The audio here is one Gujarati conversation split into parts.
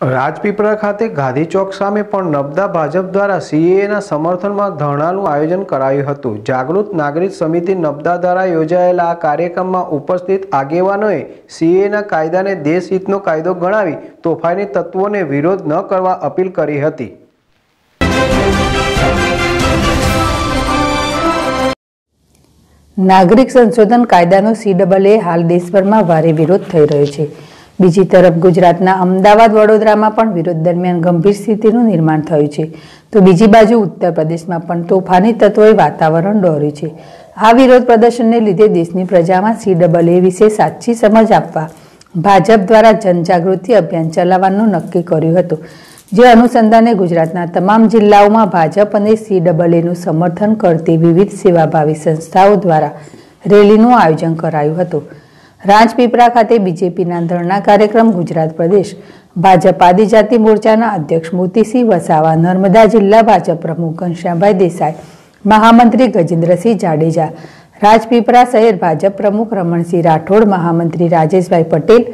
રાજપીપળા ખાતે ગાંધી ચોક સામે પણ નબદા ભાજપ દ્વારા સીએના સમર્થનમાં ધરણાનું આયોજન કરાયું હતું. જાગૃત નાગરિક સમિતિ નબદા દ્વારા યોજાયેલા આ કાર્યક્રમમાં ઉપસ્થિત આગેવાનોએ સીએના કાયદાને દેશહિતનો કાયદો ગણાવી તોફાની તત્વોને વિરોધ ન કરવા અપીલ કરી હતી. નાગરિક સંશોધન કાયદાનો સીડબલએ હાલ દેશભરમાં ભારે વિરોધ થઈ રહ્યો છે. બીજી તરફ ગુજરાતના અમદાવાદ વડોદરામાં પણ વિરોધ દરમિયાન ગંભીર સ્થિતિનું નિર્માણ થયું છે. તો બીજી બાજુ ઉત્તર પ્રદેશમાં પણ તોફાની તત્વોએ વાતાવરણ દોર્યું છે. આ વિરોધ પ્રદર્શનને લીધે દેશની પ્રજામાં સીડબલએ વિશે સાચી સમજ આપવા ભાજપ દ્વારા જનજાગૃતિ અભિયાન ચલાવવાનું નક્કી કર્યું હતું. જે અનુસંધાને ગુજરાતના તમામ જિલ્લાઓમાં ભાજપ અને સીડબલએનું સમર્થન કરતી વિવિધ સેવાભાવી સંસ્થાઓ દ્વારા રેલીનું આયોજન કરાયું હતું. રાજપીપળા ખાતે બીજેપીના ધરણા કાર્યક્રમ ગુજરાત પ્રદેશ. ભાજપ આદિજાતિ મોરચાના અધ્યક્ષ મોતીસિંહ વસાવા, નર્મદા જિલ્લા ભાજપ પ્રમુખ ઘનશ્યામભાઈ દેસાઈ, મહામંત્રી ગજેન્દ્રસિંહ જાડેજા, રાજપીપળા શહેર ભાજપ પ્રમુખ રમણસિંહ રાઠોડ, મહામંત્રી રાજેશભાઈ પટેલ,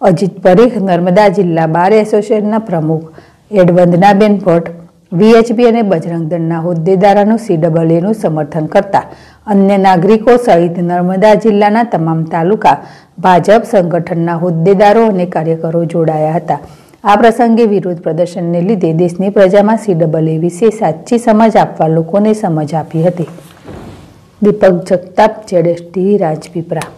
અજીત પરીખ, નર્મદા જિલ્લા બાર એસોસિએશનના પ્રમુખ એડવંદનાબેન ભટ્ટ વીએચપી અને બજરંગ દળના હોદ્દેદારોનું સીડબલએનું સમર્થન કરતા અન્ય નાગરિકો સહિત નર્મદા જિલ્લાના તમામ તાલુકા ભાજપ સંગઠનના હોદ્દેદારો અને કાર્યકરો જોડાયા હતા. આ પ્રસંગે વિરોધ પ્રદર્શનને લીધે દેશની પ્રજામાં સીડબલ્યુ વિશે સાચી સમજ આપવા લોકોને સમજ આપી હતી. દીપક જગતાપ, જેડેશ ટીવી રાજપીપળા